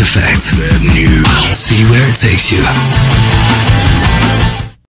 effect. News. See where it takes you.